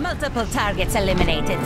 Multiple targets eliminated.